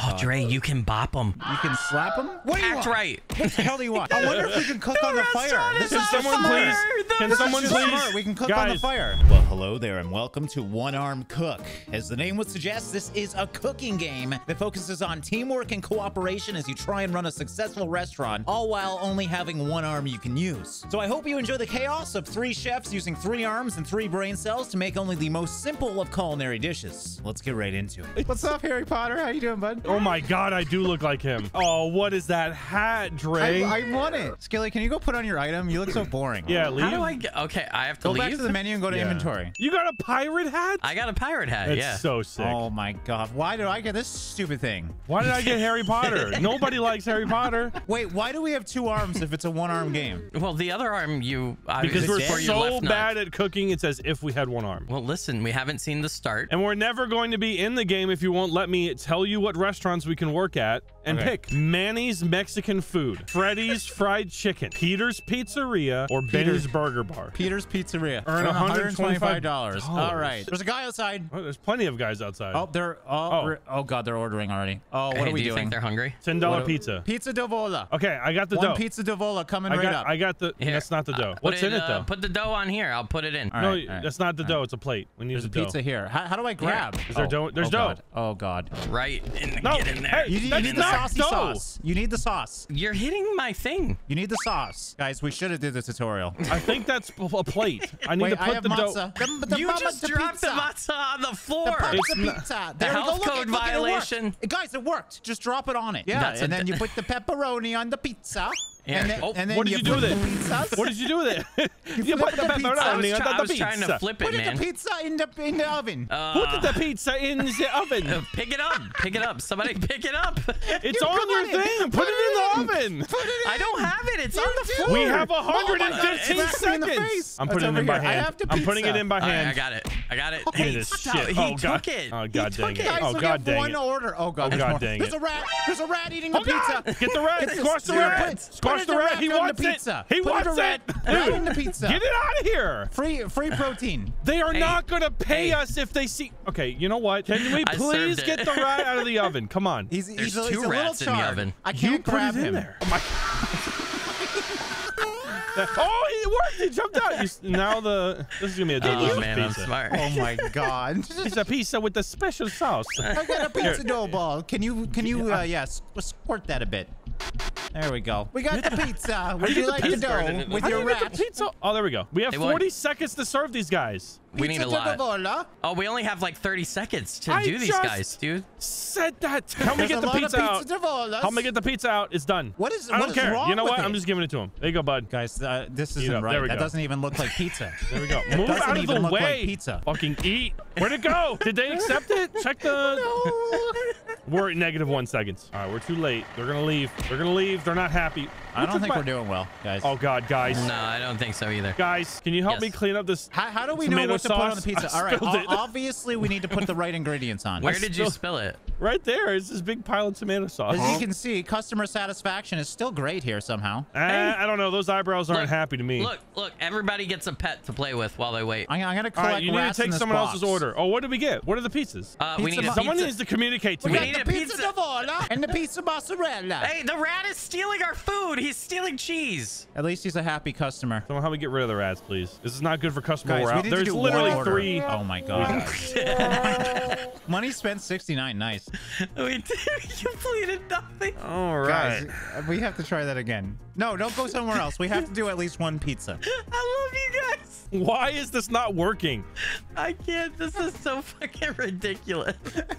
Oh, God. Drae, you can bop them. You can slap them? What do you Act want? right. What the hell do you want? I wonder if we can cook on the fire. restaurant This is is on just someone fire. please? The Can someone please? smart. We can cook on the Guys. fire. Well, hello there, and welcome to One-Armed Cook. As the name would suggest, this is a cooking game that focuses on teamwork and cooperation as you try and run a successful restaurant, all while only having one arm you can use. So I hope you enjoy the chaos of three chefs using three arms and three brain cells to make only the most simple of culinary dishes. Let's get right into it. What's up, Harry Potter? How you doing, bud? Oh my god, I do look like him. Oh, what is that hat, Drae? I, I want it. Skilly, can you go put on your item? You look so boring. yeah, leave. How do I get? Okay, I have to Go leave. back to the menu and go to Yeah. inventory. You got a pirate hat? I got a pirate hat. That's yeah. so sick. Oh my god. Why did I get this stupid thing? Why did I get Harry Potter? Nobody likes Harry Potter Wait, why do we have two arms if it's a one arm game? well, the other arm you because we're for so bad at cooking. It's as if we had one arm. Well, listen, we haven't seen the start. And we're never going to be in the game if you won't let me tell you what restaurants we can work at and Okay. pick Manny's Mexican food, Freddy's Fried Chicken, Peter's Pizzeria, or Benny's Burger Bar. Peter's Pizzeria. Earn $125. $125. All right. There's a guy outside. Oh, there's plenty of guys outside. Oh, they're oh, Oh. oh god, they're ordering already. Oh, what hey, are we do you doing? think they're hungry? Ten dollar pizza. Pizza Dovola. Okay, I got the One dough. pizza Dovola coming I right got up. I got the. Here, that's not the uh, dough. put What's in it uh, though? Put the dough on here. I'll put it in. All no, right, all right. that's not the dough. It's a plate. We need There's the a dough. pizza here. How, how do I grab? Is there oh, dough? There's oh dough. Oh god. Right. In, No, Get in there. hey, You, you need the saucy sauce. You need the sauce. You're hitting my thing. You need the sauce. Guys, we should have did the tutorial. I think that's a plate. I need Wait, to put I have the dough. Matzah. The, the you mama- just the dropped pizza. the matzah on the The floor. pizza It's not- pizza. The There we go. health Look, code it- look, it worked. Guys, it worked. Just drop it on it. Yeah, That's and then you put the pepperoni on the pizza. Here. And then, Oh, and then what did you do with it? pizzas. What did you do with it? you flip put the pizza. I was, pepperoni try- on I was trying to flip it, Put man. the pizza in the in the oven. Put Uh, the pizza in the oven. pick it up. Pick it up. Somebody pick it up. It's You on your it. thing. Put Put it in the oven. Put it in. I don't have it. It's You on the do. floor. We have Oh 115 God. Smack me in the seconds. I'm putting it in by here. I hand. have the I'm putting it in by hand. I got it. I got it. Give me this shit. He Oh, God. took it. Oh, He God dang it. it. Oh, we God have dang one order. Oh god, Oh, there's God There's a rat. There's a rat eating the Oh, pizza. Get the rat. Get Squash the Put- rat. put Squash it the rat. He wants the wants pizza. He Put wants a rat. it. Rat Dude, in the pizza. Get it out of here. Free free protein. They are Hey. not going to pay Hey. us if they see. Okay, you know what? Can we please get the rat out of the oven? Come on. He's, There's he's a, two he's a little rats in the oven. I can't put grab it in him. there. Oh, my. oh, it worked. He jumped out. You s- now the this is gonna be a delicious Oh man, I'm pizza. smart. Oh my god. It's a pizza with a special sauce. I got a pizza dough ball. Can you can you uh yes squirt that a bit? There we go. We got the pizza. Would you you like the the pizza? Burn it dough with How do your you get rat? the pizza? Oh, there we go. We have Hey, what? 40 seconds to serve these guys. We need a Pizza lot. Oh, we only have like 30 seconds to I do these just- guys, dude. Said that. Help me get the lot pizza out. pizza Help me get the pizza out. It's done. What is- I don't what is care. wrong you know with what? I'm just giving it to him. There you go, bud. Guys, uh, this isn't up. There right. we That doesn't even look like pizza. There we go. Move out of the look like way. pizza. Fucking eat. Where'd it go? Did they accept it? Check the. We're at negative one seconds. All right, we're too late. They're gonna leave. They're gonna leave. They're not happy. I don't think my- we're doing well, guys. Oh God, guys. No, I don't think so either. Guys, can you help Yes. me clean up this? How, how do we know Tomato what to put on the pizza? I All right, o- it. obviously we need to put the right ingredients on. Where did you spill it? Right there is this big pile of tomato sauce. As you can see, customer satisfaction is still great here somehow. Uh, I don't know. Those eyebrows aren't Look, happy to me. Look, look, everybody gets a pet to play with while they wait. I'm, I'm gonna All collect right, you need to take someone box. else's order. Oh, what did we get? What are the pizzas? Uh, we need Someone pizza. needs to communicate to We me. got need the a pizza, pizza. Davola and the pizza mozzarella. Hey, the rat is stealing our food. He's stealing cheese. At least he's a happy customer. Someone help me get rid of the rats, please. This is not good for customer Guys, morale. There's literally order. three. Oh my god. Money spent 69. Nice. We completed nothing. All Guys, uh, we have to try that again. No, don't go somewhere else. We have to do at least one pizza. I love you guys. Why is this not working? I can't. This is so fucking ridiculous.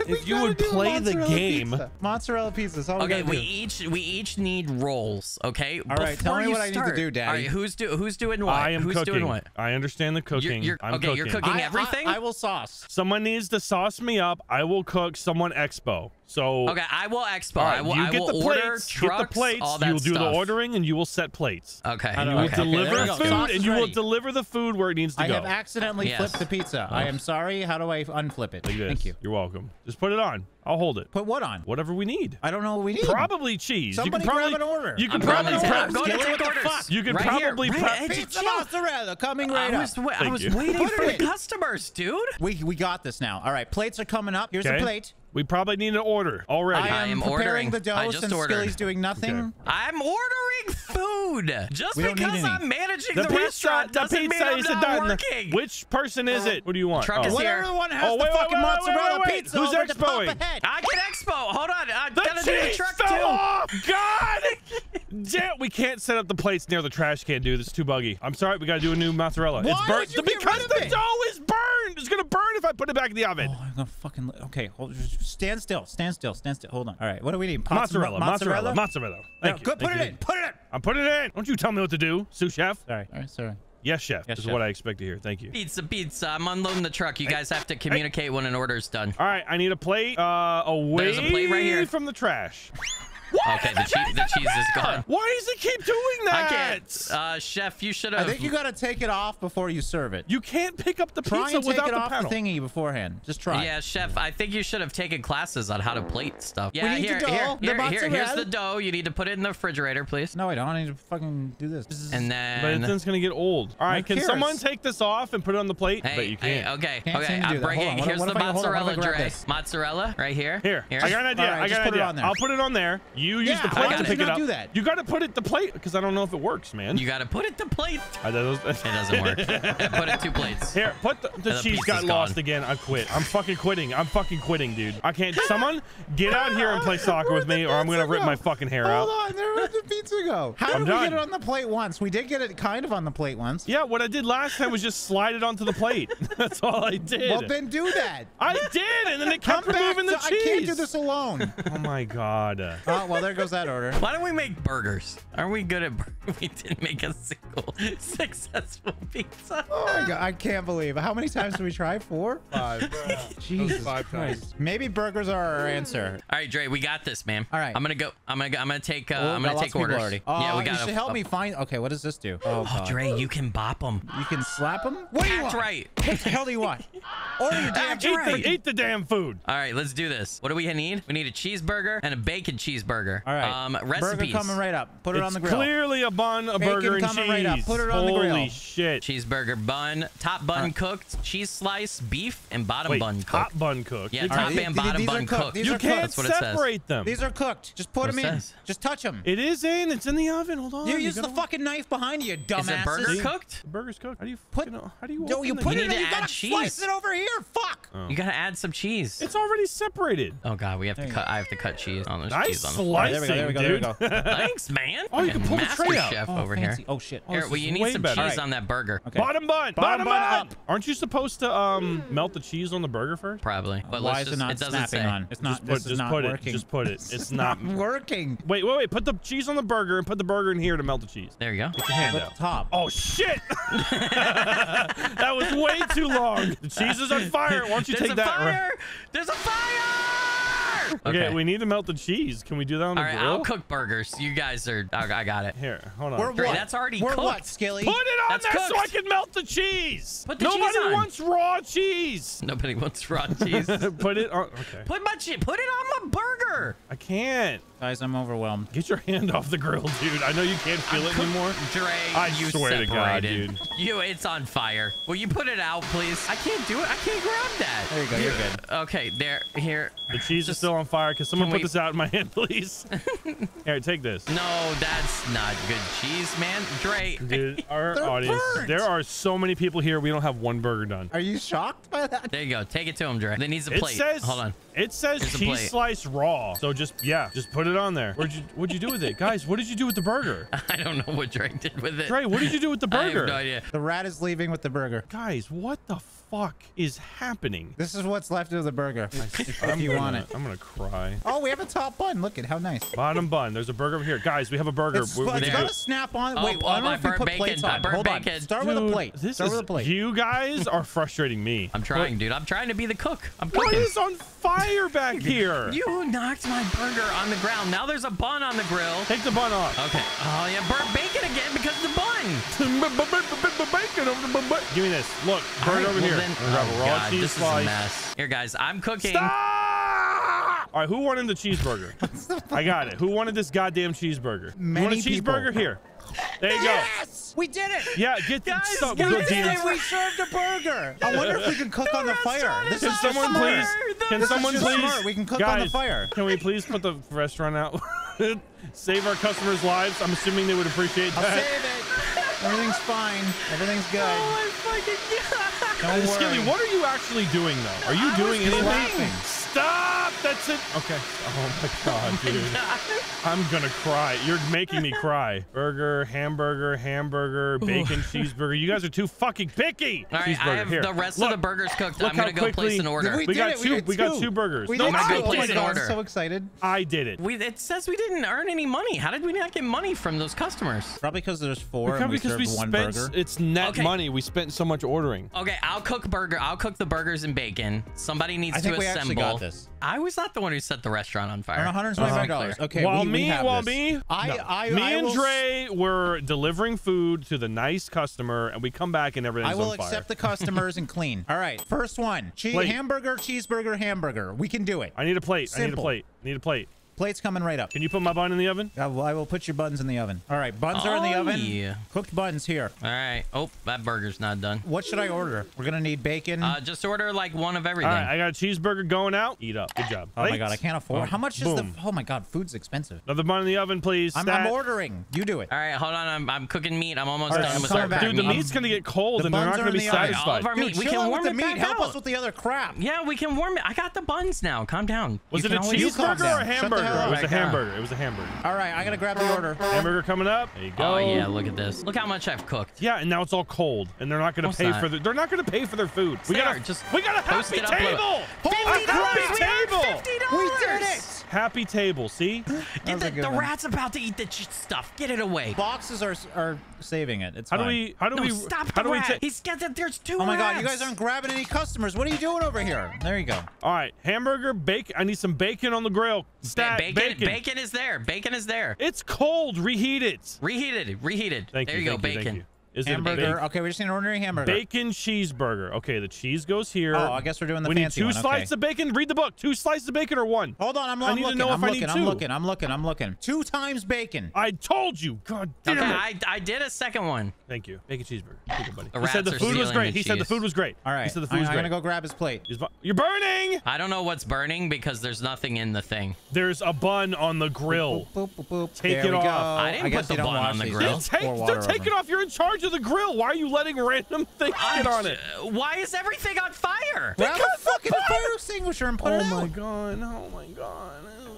If you would play the game. Mozzarella pizza. That's all Okay, we we each we each need rolls. Okay. All right, tell Before me you what I need to do, Daddy. All right, who's do who's doing what? I am who's cooking. doing what? I understand the cooking. you're- I'm okay, you're cooking. I- everything? I, I will sauce. Someone needs to sauce me up. I will cook. Someone expo. So Okay, I will expo. all right, I will, you I get will the order plates. trucks, get the plates. all that You'll do the ordering, and you will set plates. Okay. I You don't- will okay, okay, deliver there food, Sauce and you will deliver the food where it needs to I go. I have accidentally Yes. flipped the pizza. I am sorry. How do I unflip it? Like this. Thank you. You're welcome. Just put it on. I'll hold it. Put what on? Whatever we need. I don't know what we need. Probably cheese. Somebody you can probably grab an order. You can I'm probably going prep. I'm to take the orders. fuck? You can right probably right, prep- Hey, Pizza chill. mozzarella coming right I up. was, wa- I was waiting for the customers, dude. We we got this now. All right, plates are coming up. Here's Okay. a plate. We probably need an order already. I I am am preparing ordering. the dough I just since ordered. Skilly's doing nothing. Okay. I'm ordering food. Just We because. I'm managing the the, pizza, restaurant the doesn't pizza mean I'm is not done. working. Which person is oh. it? What do you want? Truck oh. is Whatever here. the one has Oh, the wait, wait, fucking wait, wait, mozzarella wait, wait. pizza Who's over to pop expoing? ahead. I can expo. Hold on. I The gotta do the truck fell too. off. God, Damn, we can't set up the plates near the trash can, dude. It's too buggy. I'm sorry. We gotta do a new mozzarella. Why it's burnt would you get because the dough is burned. It's gonna burn if I put it back in the oven. Oh, I'm gonna fucking. Okay, hold. just Stand still. Stand still. Stand still. Hold on. All right. What do we need? Pots- mozzarella, mozzarella, mozzarella. No, Thank you. Good. Thank Put you. it in. Put it in. I'm putting it in. Don't you tell me what to do, sous chef. Sorry. All right. Sorry. Yes, chef. Yes, this chef. is what I expect to hear. Thank you. Pizza, pizza. I'm unloading the truck. You guys have to communicate when an order's done. All right, I need a plate uh, away There's a plate right here. from the trash. Okay, the cheese, the cheese is gone. Why does it keep doing that? I that? can't. Uh, chef, you should have. I think you gotta take it off before you serve it. You can't pick up the Try pizza and take without it the off panel. the thingy beforehand. Just try. Yeah, chef. I think you should have taken classes on how to plate stuff. Yeah, need the here, here, the here, here, here's the dough. You need to put it in the refrigerator, please. No, I don't. I need to fucking do this. This is- And But then. then it's gonna get old. All right, can cares? someone take this off and put it on the plate? Hey, but you can't. okay, Can't okay. seem to do I'm that. bringing. Hold here's the if I- hold on, what if I mozzarella grab tray. Mozzarella right here. Here, Here. I got an idea. I got an put it idea. on there. I'll put it on there. You use Yeah, the plate to pick it up. do that. You got to put it the plate because I don't know if it works, man. You gotta put it to plate. I, that was- It doesn't work. put it two plates. Here, put the, the the cheese got lost gone. again. I quit. I'm fucking quitting. I'm fucking quitting, dude. I can't. Someone get out here and play soccer with me, or I'm gonna rip my fucking hair Hold out. Hold on, there where'd the pizza go? How I'm did we get it on the plate once? We did get it kind of on the plate once. Yeah, what I did last time was just slide it onto the plate. That's all I did. Well, then do that. I did, and then it kept Come back removing the to- cheese. I can't do this alone. Oh my god. oh, well, there goes that order. Why don't we make burgers? Aren't we good at? bur- We didn't make a single successful pizza. Oh my god, I can't believe. it. How many times did we try? Four? Five. Jesus five Christ. Maybe burgers are our answer. All right, Drae, we got this, man. All right. I'm gonna go. I'm gonna. go- I'm gonna take. Uh, Oh, I'm gonna take of people orders. already. yeah, we Oh, got. You should help me find. Okay, what does this do? Oh, Oh, God. Drae, you can bop them. You can slap them? What do you That's want? right. What the hell do you want? Order your damn That's Eat right. the, eat the damn food. All right, let's do this. What do we need? We need a cheeseburger and a bacon cheeseburger. All right. Um, Burger recipes. coming right up. Put it it's on the grill. clearly a bun, a Bacon burger, and coming cheese. right up. Put it on the Holy shit. Cheeseburger bun, top bun cooked, cheese slice, beef, and bottom Wait, bun top bun cooked. Yeah, You're top right, and bottom these bun cooked. cooked. These you can't cooked. That's what it says. separate them. These are cooked. Just put What them in. says. Just touch them. It is in. It's in the oven. Hold on. You use the gotta- fucking knife behind you, dumbasses. Is the burger cooked? The burger's cooked. How do you Put, fucking? How do you no, open you put You it need in. to You add gotta cheese. slice it over here. Fuck. You gotta add some cheese. It's already separated. Oh god, we have to cut. I have to cut cheese. Oh, there's Nice cheese on the slicing, All right, there we go, there we go, there we dude. Thanks, man. Oh, you can Fucking pull the tray out. Chef Oh, over fancy. here. Oh shit. Here, well, you need some better. cheese Alright. on that burger. Okay. Bottom bun. Bottom Bottom, bun bun. up. Aren't you supposed to um melt the cheese on the burger first? Probably. But Why is just, it not doesn't snapping say. on? It's not. Just put, this is just not put working. it. Just put it. It's not. working. Wait, wait, wait. Put the cheese on the burger and put the burger in here to melt the cheese. There you go. Get your hand At out. top. Oh shit! that was way too long. The cheese is on fire. Why don't you take that? There's take a fire! There's a fire! Okay, we need to melt the cheese. Can we do that on All the right, grill? I'll cook burgers. You guys are. I I got it. Here, hold on. We're Drae, what? that's already We're cooked. what, Skilly? Put it on That's there so I can melt the cheese. Put the Nobody cheese on. wants raw cheese. Nobody wants raw cheese. Put it on. Okay. Put my che- Put it on my burger. I can't. Guys, I'm overwhelmed. Get your hand off the grill, dude. I know you can't feel it anymore. Drae, I you swear to God, dude. You, it's on fire. Will you put it out, please? I can't do it. I can't grab that. There you go. You're good. Okay, there, here. The cheese is still on fire. Can someone Can put we- this out in my hand, please? Here, take this. No, that's not good cheese, man. Drae, Dude, our audience. burnt. There are so many people here. We don't have one burger done. Are you shocked by that? there you go. Take it to him, Drae. They needs a It plate. says. Hold on. It says Here's cheese slice raw. So just yeah, just put it on there. What'd you What'd you do with it, guys? What did you do with the burger? I don't know what Drae did with it. Trey, what did you do with the I burger? have no idea. The rat is leaving with the burger. Guys, what the fuck is happening? This is what's left of the burger. if I'm you gonna, want it. I'm gonna cry. Oh, we have a top bun. Look at how nice. Bottom bun. There's a burger over here, guys. We have a burger. It's, We- we it's can got do- to snap on. Oh, Wait, oh, I don't know if we put bacon. plates on. burnt Hold on. bacon. Start with a plate. This Start is, with a plate. You guys are frustrating me. I'm trying, dude. I'm trying to be the cook. I'm What cooking. is on fire back here? You knocked my burger on the ground. Now there's a bun on the grill. Take the bun off. Okay. Oh, yeah, burnt bacon again because of the bun. Give me this. Look, burn right, over well here. Then- We're gonna have oh, a raw God, cheese this slice. is a mess. Here, guys, I'm cooking. Stop! All right, who wanted the cheeseburger? I got it. Who wanted this goddamn cheeseburger? you want a Many people. cheeseburger? Here. There you go. Yes! We did it! Yeah, get the Guys, stuff. guys, Good Hey, we served a burger. I wonder if we can cook on the fire. This is is Can someone smart. please? Can someone please? smart. We can cook Guys, on the fire. Can we please put the restaurant out? Save our customers' lives. I'm assuming they would appreciate I'll that. save it. Everything's fine. Everything's good. Oh my fucking worry. Skilly, what are you actually doing though? Are you I doing anything? Laughing. Stop! That's it. Okay. Oh my god, oh dude. I'm gonna cry. You're making me cry. Burger, hamburger, hamburger, bacon, cheeseburger. You guys are too fucking picky. All right, I Cheeseburger, have here. the rest Look, of the burgers cooked. look I'm gonna how go quickly- place an order. We did got it. two- did we got two burgers. We No, did I'm gonna Oh place an order. I'm so excited. I did it. We, it says we didn't earn any money. How did we not get money from those customers? Probably because there's four Because and we because we one spent burger. it's net Okay. money. We spent so much ordering. Okay, I'll cook burger. I'll cook the burgers and bacon. Somebody needs I think to we assemble. Actually this. I was not the one who set the restaurant on fire. Around $125. Let's Okay, while we, we me, have while this. me, I, no. I, me I and will, Drae were delivering food to the nice customer, and we come back and everything's I will accept the customers and clean. All right, first one. Che- Plate. hamburger, cheeseburger, hamburger. We can do it. I need a plate. I need a plate. I need a plate. Plate's coming right up. Can you put my bun in the oven? I will, I will put your buns in the oven. All right, buns are in the Oh, oven. yeah. Cooked buns here. All right. Oh, that burger's not done. What should I order? We're gonna need bacon. Uh, just order like one of everything. All right, I got a cheeseburger going out. Eat up. Good job. oh my god, I can't afford. Oh, How much is boom. the? Oh my god, food's expensive. Another bun in the oven, please. I'm, I'm ordering. You do it. All right, hold on. I'm, I'm cooking meat. I'm almost All right, done I'm with coming our back. Dude, the meat's gonna get cold, The and they're not gonna be the oven. All satisfied. of our Dude, meat. We can out warm the it meat. Help us with the other crap. Yeah, we can warm it. I got the buns now. Calm down. Was it a You calm cheeseburger or a down. Shut the hamburger? It was a hamburger. It was a hamburger. All right, I gotta grab the order. Hamburger coming up. There you go. Oh yeah, look at this. Look how much I've cooked. Yeah, and now it's all cold, and they're not gonna it's pay not. for the. They're not going to pay for their food. We got are. a Just we got a post happy it up a little. table. Holy a happy we table. Fifty We dollars. did it. Happy table. See, Get the, the rat's about to eat the ch- stuff. Get it away. Boxes are are saving it. It's how do we? How do No, we? stop how the do we rat. take? He's got that. There's two Oh my god, you guys aren't grabbing any customers. What are you doing over here? There you go. All right, hamburger, bacon. I need some bacon on the grill. Ba- Stat bacon, bacon. is there. Bacon is there. It's cold. Reheat it. Reheated. Reheated. Thank there you. you, thank go. you, bacon. Thank you. Is it Hamburger. bacon? Okay, we just need an ordinary hamburger. Bacon cheeseburger. Okay, the cheese goes here. Oh, I guess we're doing the we need two one, slices okay. of bacon. Read the book. Two slices of bacon or one. Hold on, I'm, I I'm need to looking. know I'm if I looking. need I'm two. looking. I'm looking. I'm looking. Two times bacon. I told you. God damn Okay, it. I, I did a second one. Thank you. Bacon cheeseburger. Thank you, buddy. The he said the food was great. the He said the food was great. All right. He said the food I'm, was I'm great. gonna go grab his plate. He's You're burning. I don't know what's burning because there's nothing in the thing. There's a bun on the grill. Boop, boop, boop. Take there it off. I didn't put the bun on the grill. Take, pour they're taking off. You're in charge of the grill. Why are you letting random things get on it? Why is everything on fire? Grab Because a fucking the fire extinguisher and put Oh it my god. Oh my god.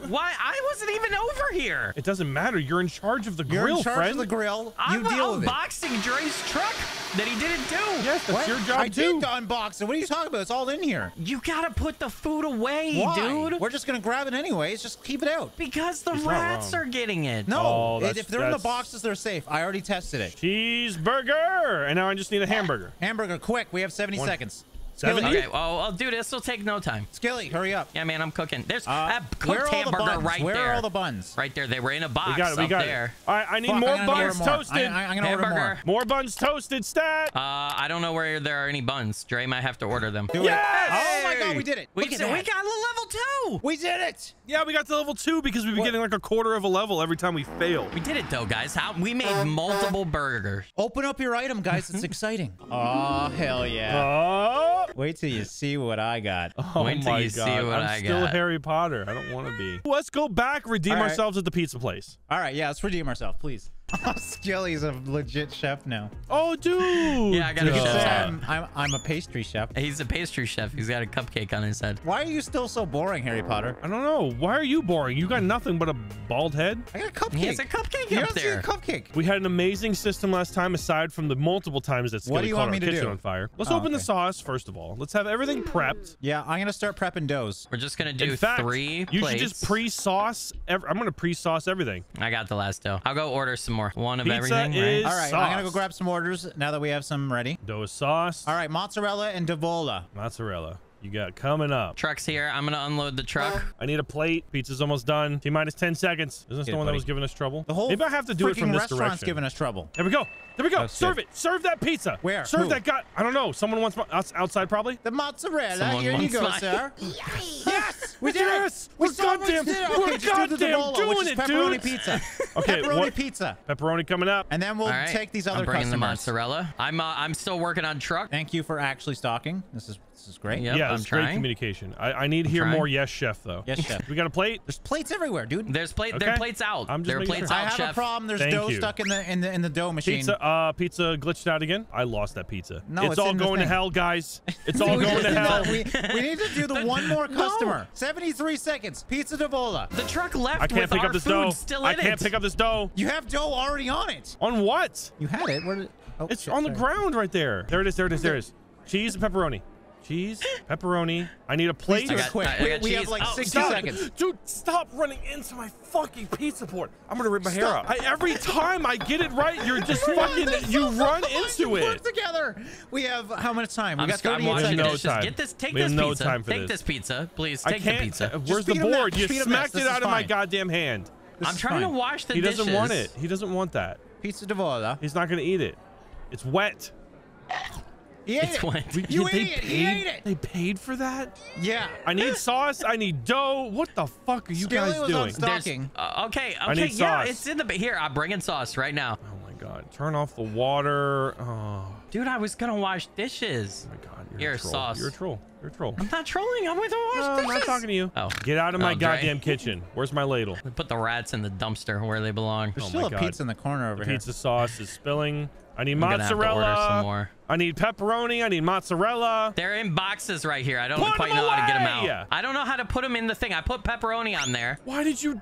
Why? I wasn't even over here. It doesn't matter. You're in charge of the You're grill, in charge friend. of the grill. You I'm deal with it. unboxing Drae's truck that he didn't do. Yes, that's What? your job I too. did unbox it. What are you talking about? It's all in here. You gotta put the food away, Why? dude. We're just gonna grab it anyways. Just keep it out. because the He's not rats wrong. are getting it. No, Oh, it- that's- if they're in the that's- boxes, they're safe. I already tested it. Cheeseburger. And now I just need a hamburger. Hamburger, quick. We have 70 One- seconds. 70? Skilly, Okay, well, well, dude, this will take no time. Skilly, hurry up. Yeah, man, I'm cooking. There's Uh, a where cooked are the hamburger right Where there. Where are all the buns? Right there. They were in a box We got it. We up got there. it. All right, I need Fuck, more I'm buns more. toasted. I, I, I'm gonna order more. More buns toasted, stat. Uh, I don't know where there are any buns. Drae might have to order them. Do Yes! it. Oh my god, we did it. We, Look at so we got a level two. We did it. yeah, we got to level two because we've been What? getting like a quarter of a level every time we fail. We did it though, guys. How we made multiple burgers. Open up your item, guys. It's exciting. Oh, hell yeah. Oh, Wait till you see what I got. oh Wait till my you see God. what I'm I still got. Harry Potter. I don't want to be. Let's go back, redeem All right. ourselves at the pizza place. All right, yeah, let's redeem ourselves, please. Skilly's a legit chef now. Oh, dude. Yeah, I got a chef hat. I'm, I'm, I'm a pastry chef. He's a pastry chef. He's got a cupcake on his head. Why are you still so boring, Harry Potter? I don't know. Why are you boring? You got nothing but a bald head. I got a cupcake. He has a cupcake you up don't see a cupcake. We had an amazing system last time, aside from the multiple times that What Skilly do you caught want our me kitchen do? on fire. Let's Oh, open the sauce first of all. Let's have everything prepped. Yeah, I'm gonna start prepping doughs. We're just gonna do In fact, three you plates. should just pre-sauce. I'm gonna pre-sauce everything. I got the last dough. I'll go order some more. One of Pizza everything, is- right? All right, I'm gonna go grab some orders now that we have some ready. Dough sauce. All right, mozzarella and Davola. Mozzarella. You got coming up. Truck's here. I'm gonna unload the truck. I need a plate. Pizza's almost done. T minus 10 seconds. Isn't this Get the it, one that was giving us trouble? The whole Maybe I have to do it from freaking this restaurant's direction. giving us trouble. There we go. There we go. That's Serve good. it. Serve that pizza. Where? Serve Who? that guy. I don't know. Someone wants my, outs- outside probably. The mozzarella. Someone Here you go, mine. sir. yes. We did Yes! it. We We're goddamn- did it. we're Okay, just do the doing which is it, pepperoni dude. pizza. Okay, pepperoni what- pizza. Pepperoni coming up. And then we'll All right. take these other I'm bringing customers. the mozzarella. I'm uh, I'm still working on truck. Thank you for actually stocking. This is this is great. Yep, yeah, I'm it's great communication. I, I need to hear trying. more yes, chef, though. Yes, chef. We got a plate? There's plates everywhere, dude. There's plate. There are plates out. I'm just there are plates sure. I out, have chef. a problem. There's Thank dough you. stuck in the in the in the dough machine. Pizza, uh, pizza glitched out again. I lost that pizza. No, it's, it's all going to hell, guys. It's all going to hell. We, we need to do the one more customer. 73 seconds. Pizza Davola. The truck left I can't with pick our up this food dough. still I can't it. pick up this dough. You have dough already on it. On what? You had it. Where did? Oh, It's shit, on the ground right there. There it is. There it is. There it is. Cheese and pepperoni. Cheese, pepperoni. I need a plate. do I it got- quick. I- I We- got we have like Oh, 60 Stop. seconds. Dude, stop running into my fucking pizza board. I'm gonna rip my hair Stop. out. I, every time I get it right, you're just fucking, you so run into You work it. together. We have how much time? We I'm, got sc- I'm 38 seconds. no dishes. time. Get this. Take We have this no pizza. time for take this. this pizza, please. I Take the can't. pizza. uh, Where's the feed 'em that. board? You Feed 'em that. smacked This it is out of my goddamn hand. This I'm is trying to wash the dishes. He doesn't want it. He doesn't want that. Pizza Davola. He's not gonna eat it. It's wet. He ate It's it. wet. You Did they ate it. He paid- ate it. They paid for that? Yeah. I need sauce. I need dough. What the fuck are you Skilly guys was doing? on stock. There's- Stocking. uh, okay. I Okay. need Yeah, sauce. it's in the. Here, I'm bringing sauce right now. Oh my god. Turn off the water. Oh Dude, I was gonna wash dishes. Oh my god. You're Here, a troll. sauce. You're a troll. You're a troll. I'm not trolling. I'm with the wash No, I'm not talking to you. Oh. Get out of my Oh, Drae. goddamn kitchen. Where's my ladle? We put the rats in the dumpster where they belong. There's Oh still my a God. pizza in the corner over The here. pizza sauce is spilling. I need gonna have to order mozzarella. I need pepperoni. I need mozzarella. They're in boxes right here. I don't Put quite know how to get them away! out. I don't know how to put them in the thing. I put pepperoni on there. Why did you?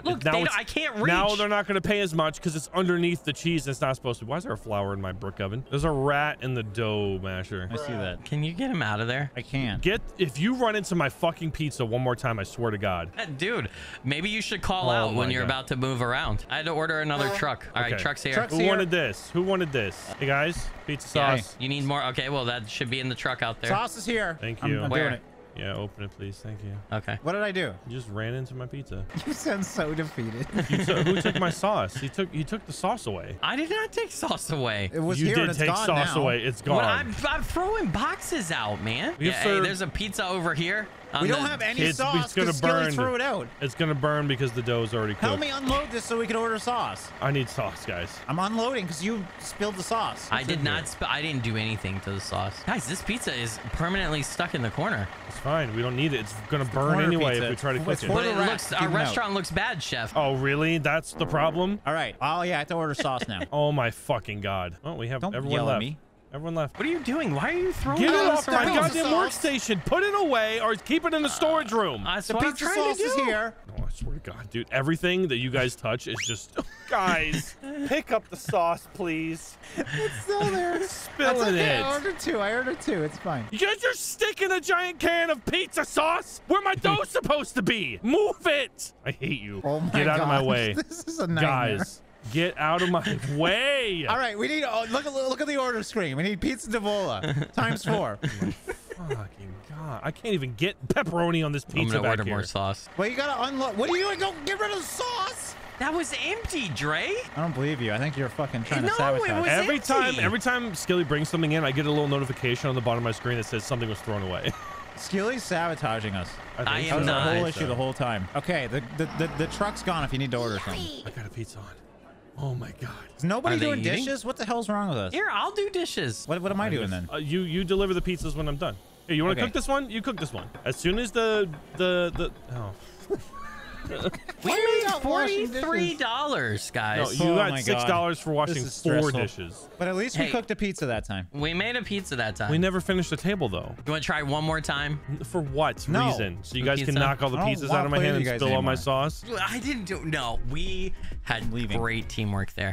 Do... God. Look, now I can't reach. Now they're not going to pay as much because it's underneath the cheese. It's not supposed to. Why is there a flour in my brick oven? There's a rat in the dough masher. I see that. Can you get him out of there? I can't. Get if you run into my fucking pizza one more time, I swear to God. Dude, maybe you should call Oh out when you're God. about to move around. I had to order another truck. All right, Okay. truck's here. Truck's Who here. wanted this? Who wanted this? Hey guys, pizza Yeah, sauce. you need more. Okay, well that should be in the truck out there. Sauce is here. Thank I'm- you. I'm, Where? Doing it. Yeah, open it, please. Thank you. Okay. What did I do? You just ran into my pizza. You sound so defeated. You took- who took my sauce? He took. He took the sauce away. I did not take sauce away. It was you here did and it's take gone sauce now. away. It's gone. Well, I'm, I'm throwing boxes out, man. We Yeah, hey, there's a pizza over here. On We don't have any It's- sauce it's gonna burn. threw it out. It's gonna burn because the dough is already cooked. Help me unload this so we can order sauce. I need sauce, guys. I'm unloading because you spilled the sauce. I did not. Sp- I didn't do anything to the sauce. Guys, this pizza is permanently stuck in the corner. It's fine. We don't need it. It's gonna burn anyway pizza. if we try to It's cook for it. the But it rat. looks. Keep Our 'em out. restaurant looks bad, chef. Oh, really? That's the problem? All right. Oh yeah, I have to order sauce now. Oh my fucking god. Oh, we have Don't everyone yell at left. me. Everyone left. What are you doing? Why are you throwing Get it all off this my goddamn workstation. Put it away or keep it in the uh, storage room. That's The what I'm pizza trying sauce to do. is here. Oh, I swear to God, dude. Everything that you guys touch is just. guys, pick up the sauce, please. It's still there. That's Spilling okay. it. I ordered two. I ordered two. It's fine. You guys are sticking a giant can of pizza sauce where my dough's supposed to be. Move it. I hate you. Oh my Get out of my way. This is a nightmare. Guys, get out of my way. All right, we need. Oh, look at look at the order screen. We need pizza Davola times four. Oh fucking God. I can't even get pepperoni on this pizza. I'm pizza gonna back order here. more sauce. well, you gotta unload. What are you doing? Go get rid of the sauce. That was empty, Drae. I don't believe you. I think you're fucking trying No, to it sabotage. was- Every empty. time, every time Skilly brings something in, I get a little notification on the bottom of my screen that says something was thrown away. Skilly's sabotaging us. I think am so. That was the whole issue the whole time. Okay, the, the the the truck's gone. If you need to order something. I got a pizza on. Oh my God. Is nobody Are they doing eating? dishes? What the hell's wrong with us? Here, I'll do dishes. What what am I doing then? Uh, you you deliver the pizzas when I'm done. Here, you want to Okay. cook this one? You cook this one. As soon as the the the oh We Why are you made not washing dishes? forty-three dollars, no, guys. you Oh got my six dollars for washing four dishes. But at least we Hey. cooked a pizza that time. we made a pizza that time. We never finished the table though. You want to try one more time? For what No. reason? So you The guys can knock all the I pizzas out of my hand and you guys spill all my sauce? I didn't do. No, we had great teamwork there.